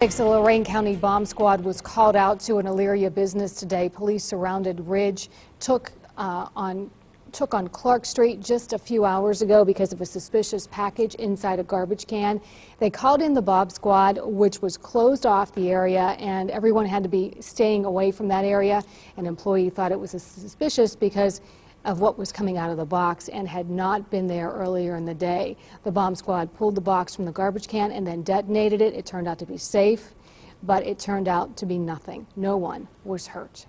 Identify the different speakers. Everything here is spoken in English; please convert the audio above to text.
Speaker 1: The Lorain County Bomb Squad was called out to an Elyria business today. Police surrounded Ridge, Tool uh, on took on Clark Street just a few hours ago because of a suspicious package inside a garbage can. They called in the Bomb Squad, which was closed off the area, and everyone had to be staying away from that area. An employee thought it was suspicious because of what was coming out of the box and had not been there earlier in the day. The bomb squad pulled the box from the garbage can and then detonated it. It turned out to be safe, but it turned out to be nothing. No one was hurt.